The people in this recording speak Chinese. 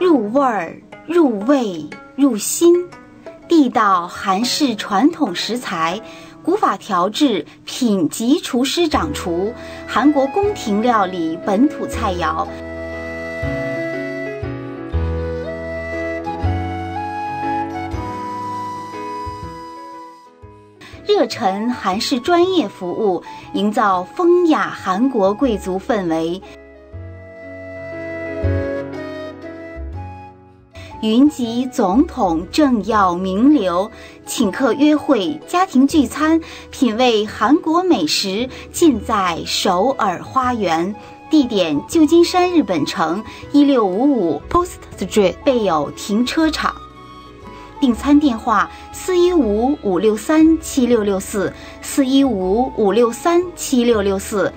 入味儿、入味、入心，地道韩式传统食材，古法调制，品级厨师掌厨，韩国宫廷料理，本土菜肴。热忱韩式专业服务，营造风雅韩国贵族氛围。云集总统政要名流，请客约会、家庭聚餐，品味韩国美食，尽在首尔花园。地点：旧金山日本城一六五五 Post Street，备有停车场。订餐电话：四一五五六三七六六四，四一五五六三七六六四。